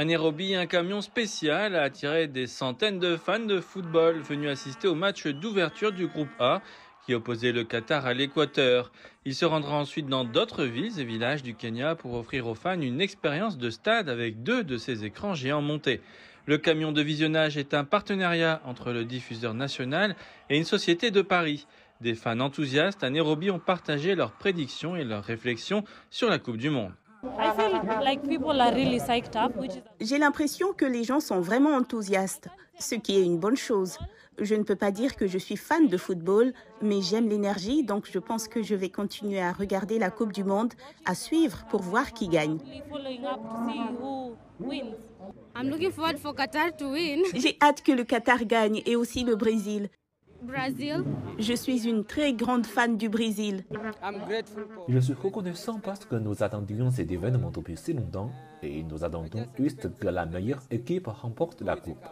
Un Nairobi, un camion spécial a attiré des centaines de fans de football venus assister au match d'ouverture du groupe A qui opposait le Qatar à l'Équateur. Il se rendra ensuite dans d'autres villes et villages du Kenya pour offrir aux fans une expérience de stade avec deux de ces écrans géants montés. Le camion de visionnage est un partenariat entre le diffuseur national et une société de Paris. Des fans enthousiastes à Nairobi ont partagé leurs prédictions et leurs réflexions sur la Coupe du Monde. J'ai l'impression que les gens sont vraiment enthousiastes, ce qui est une bonne chose. Je ne peux pas dire que je suis fan de football, mais j'aime l'énergie, donc je pense que je vais continuer à regarder la Coupe du Monde, à suivre pour voir qui gagne. J'ai hâte que le Qatar gagne et aussi le Brésil. Je suis une très grande fan du Brésil. Je suis reconnaissant parce que nous attendions cet événement depuis si longtemps et nous attendons juste que la meilleure équipe remporte la coupe.